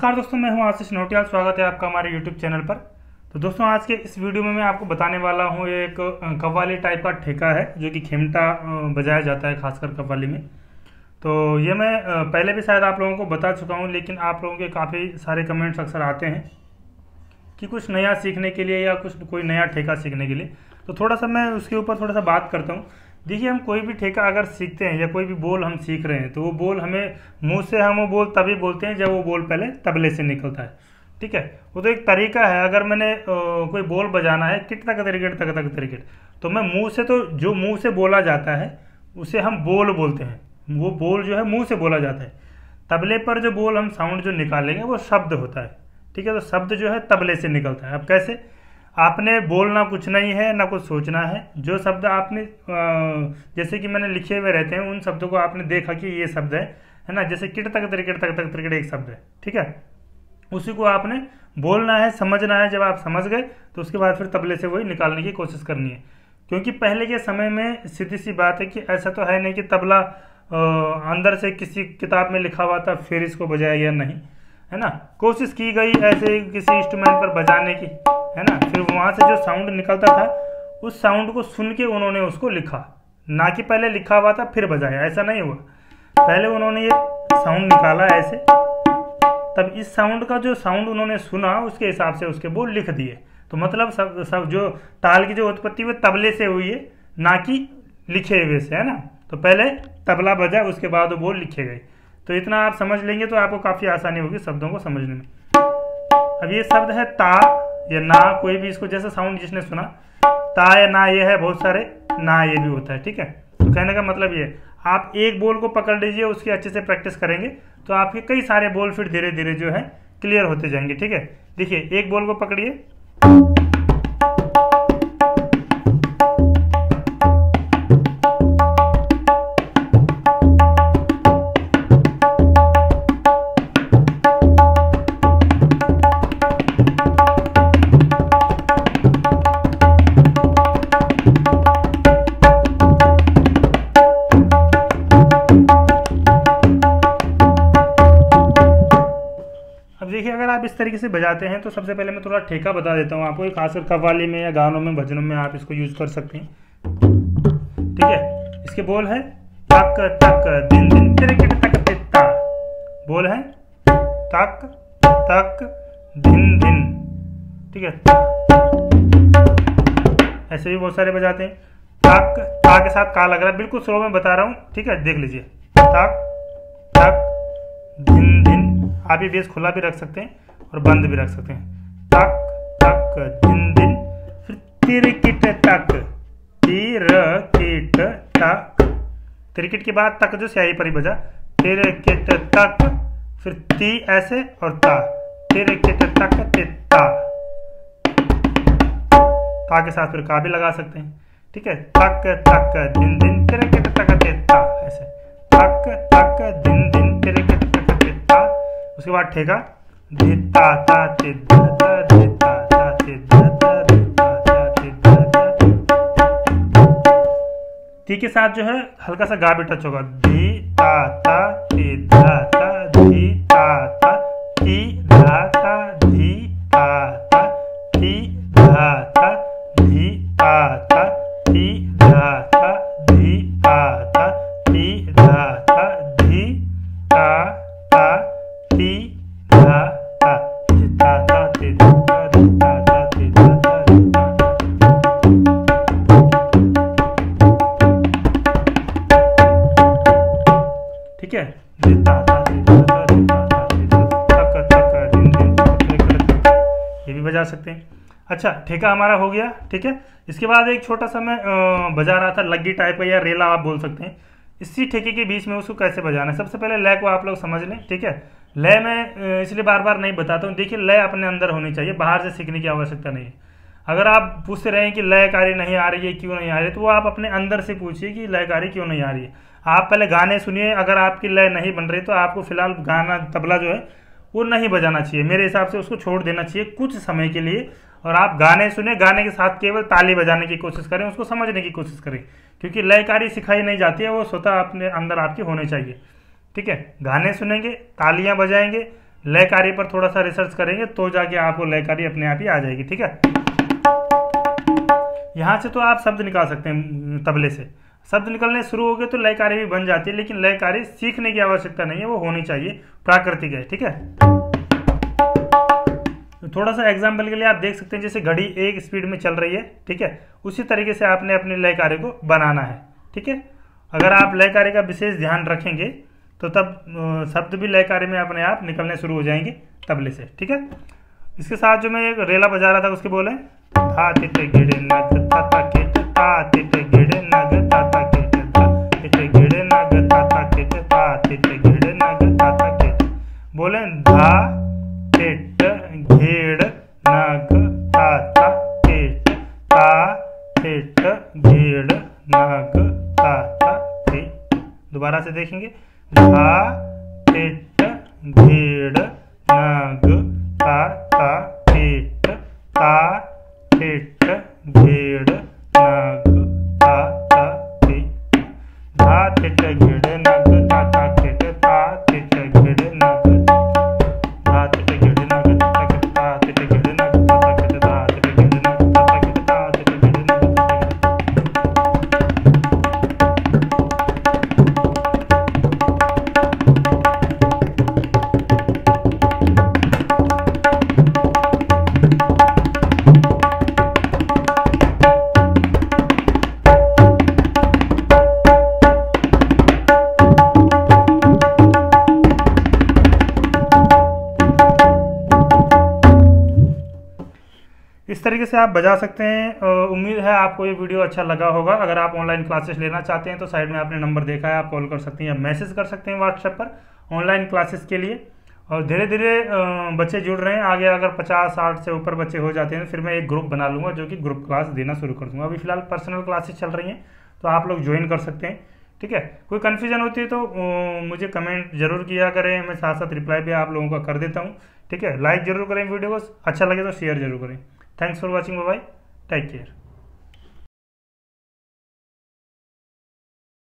नमस्कार दोस्तों, मैं हूँ आशीष नोटियाल, स्वागत है आपका हमारे यूट्यूब चैनल पर। तो दोस्तों, आज के इस वीडियो में मैं आपको बताने वाला हूँ एक कव्वाली टाइप का ठेका है, जो कि खेमटा बजाया जाता है, खासकर कव्वाली में। तो ये मैं पहले भी शायद आप लोगों को बता चुका हूँ, लेकिन आप लोगों के काफ़ी सारे कमेंट्स अक्सर आते हैं, कि कुछ नया सीखने के लिए या कुछ, कोई नया ठेका सीखने के लिए। तो थोड़ा सा मैं उसके ऊपर थोड़ा सा बात करता हूँ देखिए, हम कोई भी ठेका अगर सीखते हैं या कोई भी बोल हम सीख रहे हैं तो वो बोल हमें मुँह से हम वो बोल तभी बोलते हैं जब वो बोल पहले तबले से निकलता है। ठीक है? वो तो एक तरीका है। अगर मैंने कोई बोल बजाना है किट तक तरीकेट, तक तक तरीकेट तो मैं मुँह से तो जो मुँह से बोला जाता है, उसे हम बोल बोलते हैं। वो बोल जो है, मुँह से बोला जाता है। तबले पर जो बोल हम साउंड जो निकालेंगे, वो शब्द होता है। ठीक है? तो शब्द जो है, तबले से निकलता है। अब कैसे? आपने बोलना कुछ नहीं है, ना कुछ सोचना है। जो शब्द आपने जैसे कि मैंने लिखे हुए रहते हैं, उन शब्दों को आपने देखा कि ये शब्द है है ना? जैसे किट तक त्रिकट तक तक त्रिकट एक शब्द है, ठीक है? उसी को आपने बोलना है, समझना है, जब आप समझ गए तो उसके बाद फिर तबले से वही निकालने की कोशिश करनी है। क्योंकि पहले के समय में सीधी सी बात है कि ऐसा तो है नहीं कि तबला अंदर से किसी किताब में लिखा हुआ था, फिर इसको बजाया गया नहीं, है ना? कोशिश की गई ऐसे किसी इंस्ट्रूमेंट पर बजाने की। है ना? फिर वहाँ से जो साउंड निकलता था, उस साउंड को सुन के उन्होंने उसको लिखा। ना कि पहले लिखा हुआ था, फिर बजाया। ऐसा नहीं हुआ। पहले उन्होंने ये साउंड निकाला ऐसे। तब इस साउंड का जो साउंड उन्होंने सुना, उसके हिसाब से उसके बोल लिख दिए। तो मतलब सब सब जो ताल की जो उत्पत्ति वो तबले से हुई है, ना कि लिखे हुए से, है ना? तो पहले तबला बजा, उसके बाद वो बोल लिखे गए। तो इतना आप समझ लेंगे तो आपको काफ़ी आसानी होगी शब्दों को समझने में। अब ये शब्द है ता। या ना कोई भी इसको जैसे साउंड जिसने सुना, ता या ना ये है, बहुत सारे ना ये भी होता है, ठीक है? तो कहने का मतलब ये, आप एक बोल को पकड़ लीजिए, उसकी अच्छे से प्रैक्टिस करेंगे तो आपके कई सारे बोल फिर धीरे धीरे जो है क्लियर होते जाएँगे, ठीक है? देखिए, एक बोल को पकड़िए। आप इस तरीके से बजाते हैं तो सबसे पहले मैं थोड़ा ठेका बता देता हूँ आपको। खासकर कव्वाली में या गानों में, भजनों में आप इसको यूज़ कर सकते हैं। ठीक है? इसके बोल है, तक तक, दिन दिन तिरकिट तक तित्ता बोल है, तक तक, दिन दिन। ठीक है? ऐसे भी बहुत सारे बजाते हैं। तक, ता के साथ का लग रहा है, बिल्कुल स्लो में बता रहा हूँ। ठीक है? देख लीजिए। तक तक, दिन दिन। आप ये बेस खुला भी रख सकते हैं। और बंद भी रख सकते हैं। तक तक दिन दिन। फिर तिरकिट तक तिर किट तक तिरकिट के बाद तक जो स्याही पर ही बजा। तिरकिट तक फिर ती ऐसे और ता। तिरकिट तक तिता ता के साथ फिर का भी लगा सकते हैं। ठीक है? तक तक दिन दिन। तिरकिट तक तिता ऐसे। तक तक दिन दिन। तिरकिट तक तिता उसके बाद ठेका। धिता ता तिद्ध ता ता तिद्ध ता ता तिद्ध ता ती के साथ जो है हल्का सा गा भी टच होगा धी ता ता ती तक, है ये भी बजा सकते हैं अच्छा ठेका हमारा हो गया ठीक है इसके बाद एक छोटा सा मैं बजा रहा था लग्गी टाइप का या रेला आप बोल सकते हैं इसी ठेके के बीच में उसको कैसे बजाना है सबसे पहले लय को आप लोग समझ लें ठीक है लय मैं इसलिए बार बार नहीं बताता हूँ देखिए लय अपने अंदर होनी चाहिए बाहर से सीखने की आवश्यकता नहीं है अगर आप पूछते रहे कि लयकारी नहीं आ रही है क्यों नहीं आ रही है तो वो आप अपने अंदर से पूछिए कि लयकारी क्यों नहीं आ रही है आप पहले गाने सुनिए, अगर आपकी लय नहीं बन रही तो आपको फ़िलहाल गाना, तबला जो है, वो नहीं बजाना चाहिए। मेरे हिसाब से उसको छोड़ देना चाहिए कुछ समय के लिए, और आप गाने सुने गाने के साथ केवल ताली बजाने की कोशिश करें, उसको समझने की कोशिश करें, क्योंकि लयकारी सिखाई नहीं जाती है, वो स्वतः अपने अंदर आपके होने चाहिए। ठीक है? गाने सुनेंगे, तालियाँ बजाएँगे, लयकारी पर थोड़ा सा रिसर्च करेंगे तो जाके आपको लयकारी अपने आप ही आ जाएगी। ठीक है? यहाँ से तो आप शब्द निकाल सकते हैं, तबले से। शब्द निकलने शुरू हो गए तो लयकारी भी बन जाती है, लेकिन लयकारी सीखने की आवश्यकता नहीं है, वो होनी चाहिए, प्राकृतिक है, ठीक है? थोड़ा सा एग्ज़ाम्पल के लिए आप देख सकते हैं, जैसे घड़ी एक स्पीड में चल रही है, ठीक है? उसी तरीके से आपने अपने लय कार्य को बनाना है, ठीक है? अगर आप लय कार्य का विशेष ध्यान रखेंगे तो तब शब्द भी लय कार्य में अपने आप निकलने शुरू हो जाएँगे, तबले से, ठीक है? इसके साथ जो मैं एक रेला बजा रहा था, उसके बोले, था तिटे गिड़े तिटे गिड़े ता तिटे गिड़े ता किट तिटे गिड़े नग ता किट बोले धा टिट घेड़ नग ता किट ता टिट घेड़ नग ता किट दोबारा से देखेंगे धा टिट घेड़ नग ता ता किट ता धा टिट घेड़ नग इस तरीके से आप बजा सकते हैं। उम्मीद है आपको ये वीडियो अच्छा लगा होगा। अगर आप ऑनलाइन क्लासेस लेना चाहते हैं तो साइड में आपने नंबर देखा है, आप कॉल कर सकते हैं या मैसेज कर सकते हैं व्हाट्सएप पर ऑनलाइन क्लासेस के लिए। और धीरे धीरे बच्चे जुड़ रहे हैं। आगे अगर पचास, साठ से ऊपर बच्चे हो जाते हैं तो फिर मैं एक ग्रुप बना लूँगा, जो कि ग्रुप क्लास देना शुरू कर दूँगा। अभी फ़िलहाल पर्सनल क्लासेस चल रही हैं तो आप लोग ज्वाइन कर सकते हैं। ठीक है? कोई कन्फ्यूज़न होती है तो मुझे कमेंट ज़रूर किया करें। मैं साथ साथ रिप्लाई भी आप लोगों का कर देता हूँ। ठीक है? लाइक ज़रूर करें वीडियो को। अच्छा लगे तो शेयर ज़रूर करें। Thanks for watching. Bye bye. Take care.